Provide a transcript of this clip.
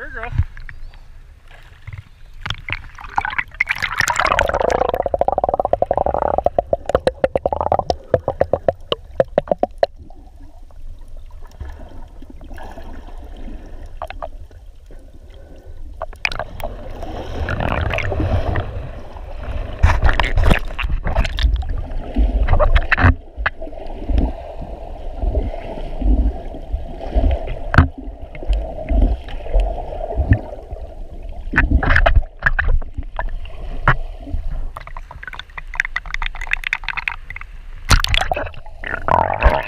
Here, girl. Oh,